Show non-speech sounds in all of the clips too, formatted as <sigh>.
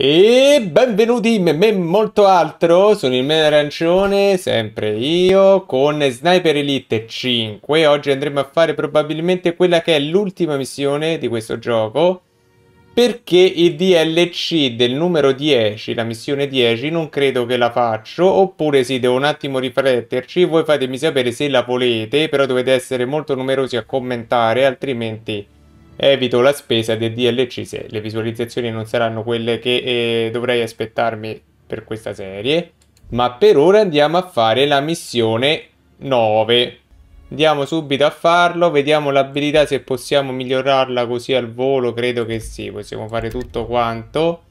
E benvenuti in me molto altro, sono il meno arancione, sempre io, con Sniper Elite 5. Oggi andremo a fare probabilmente quella che è l'ultima missione di questo gioco, perché il DLC del numero 10, la missione 10, non credo che la faccio, oppure sì, devo un attimo rifletterci, voi fatemi sapere se la volete, però dovete essere molto numerosi a commentare, altrimenti evito la spesa del DLC se le visualizzazioni non saranno quelle che eh, dovrei aspettarmi per questa serie. Ma per ora andiamo a fare la missione 9. Andiamo subito a farlo, vediamo l'abilità se possiamo migliorarla così al volo, credo che sì, possiamo fare tutto quanto.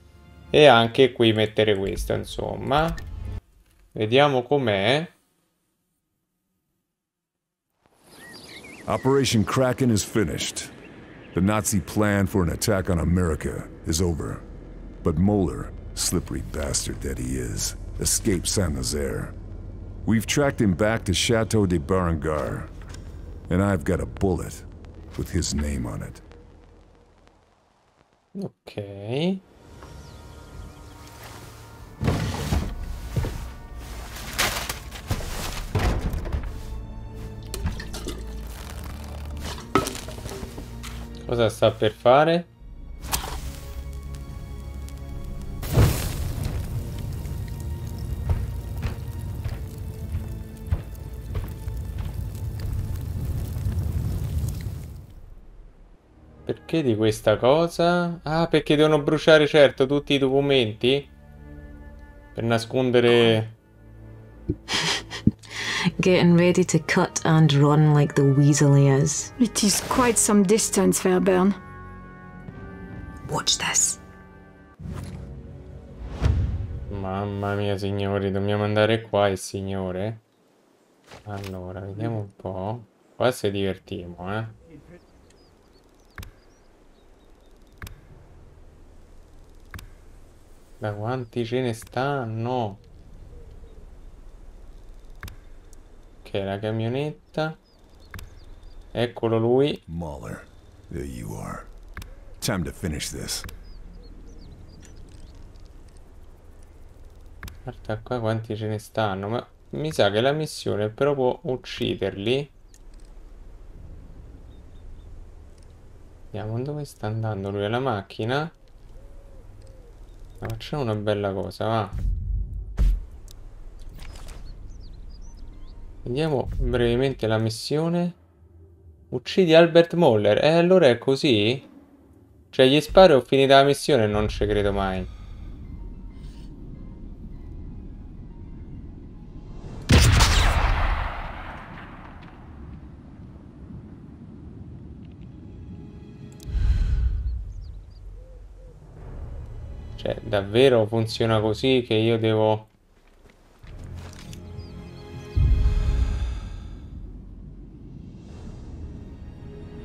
E anche qui mettere questo, insomma. Vediamo com'è. Operation Kraken is finished. The Nazi plan for an attack on America is over. But Moeller, slippery bastard that he is, escaped Saint-Nazaire. We've tracked him back to Chateau de Berengar, and I've got a bullet with his name on it. Ok. Cosa sta per fare? Perché di questa cosa? Ah, perché devono bruciare, certo, tutti i documenti? Per nascondere... <laughs> Getting ready to cut and run like the weasel he is. It is quite some distance, Fairbairn. Watch this. Mamma mia, signori, dobbiamo andare qua, il signore. Allora, vediamo un po'. Qua si divertiamo, eh. Da quanti ce ne stanno? Ok, la camionetta. Eccolo lui. Mahler, there you are. Time to finish this. Guarda qua quanti ce ne stanno. Ma mi sa che la missione è proprio ucciderli. Vediamo dove sta andando lui alla macchina. Ma facciamo una bella cosa, va. Vediamo brevemente la missione. Uccidi Albert Moller. E eh, allora è così? Cioè gli sparo e ho finito la missione non ci credo mai. Cioè, davvero funziona così che io devo...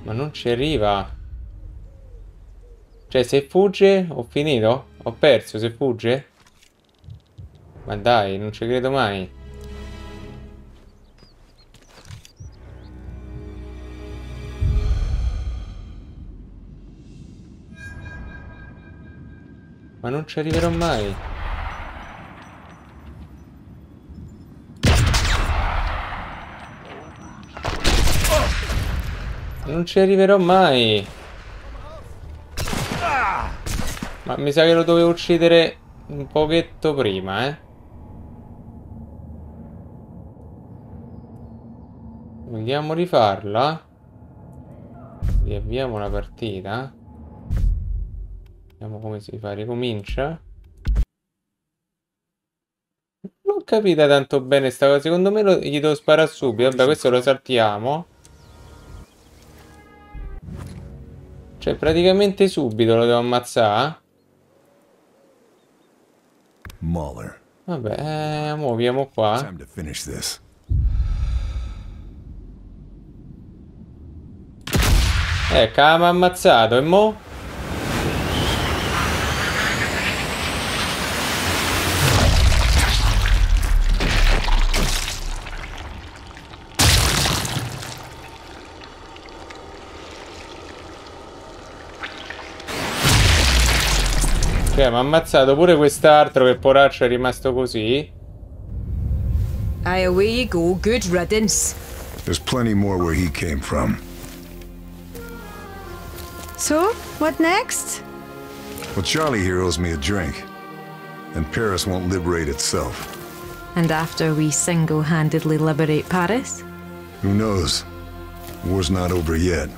Ma non ci arriva. Cioè, se fugge, ho finito? Ho perso, se fugge? Ma dai, non ci credo mai. Ma non ci arriverò mai. Non ci arriverò mai. Ma mi sa che lo dovevo uccidere un pochetto prima, eh. Vogliamo rifarla? Riavviamo la partita. Vediamo come si fa. Ricomincia. Non ho capito tanto bene sta cosa. Secondo me lo, gli devo sparare subito. Vabbè, questo lo saltiamo. Cioè, praticamente subito lo devo ammazzare. Mahler. Vabbè, eh, muoviamo qua. Time to finish this. Ecco, mi ha ammazzato. E mo'? Ok, mi ha ammazzato pure quest'altro che poraccio è rimasto così. Aye, away you go. Good riddance. There's plenty more where he came from. So, what next? Well, Charlie here owes me a drink. And Paris won't liberate itself. And after we single handedly liberate Paris? Who knows? War's not over yet.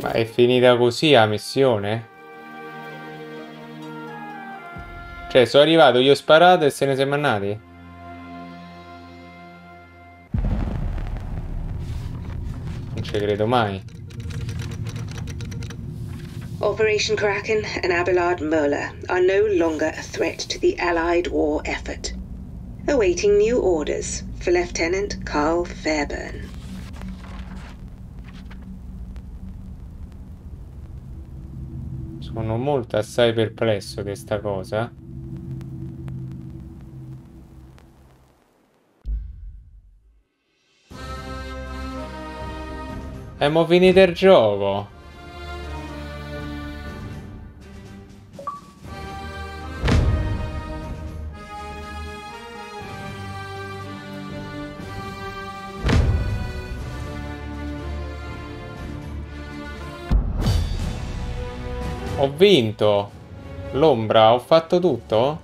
Ma è finita così la missione? Cioè, sono arrivato, gli ho sparato e se ne siamo andati? Non ci credo mai. Operation Kraken and Abelard Moeller are no longer a threat to the Allied war effort. Awaiting new orders for Lieutenant Carl Fairburn. Sono molto assai perplesso di sta cosa. Abbiamo finito il gioco. Ho vinto. L'ombra, ho fatto tutto?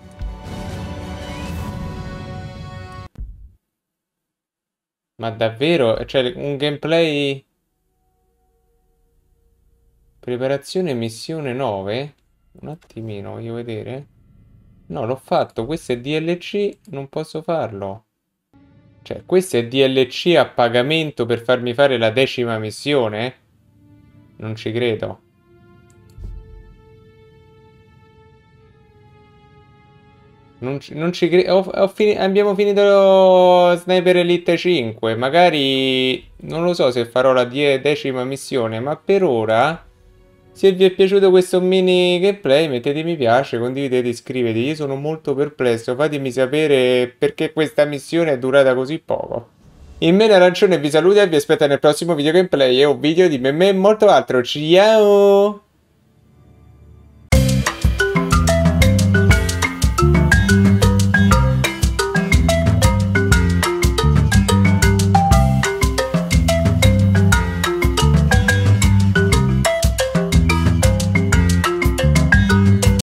Ma davvero? Cioè, un gameplay... Preparazione missione 9? Un attimino, voglio vedere. No, l'ho fatto. Questo è DLC, non posso farlo. Cioè, questo è DLC a pagamento per farmi fare la decima missione? Non ci credo. Non ci, non ci credo. Fini abbiamo finito Sniper Elite 5. Magari non lo so se farò la decima missione, ma per ora. Se vi è piaciuto questo mini gameplay mettete mi piace, condividete, iscrivetevi. Io sono molto perplesso, fatemi sapere perché questa missione è durata così poco. Il meno arancione vi saluta e vi aspetta nel prossimo video gameplay e un video di me e molto altro. Ciao!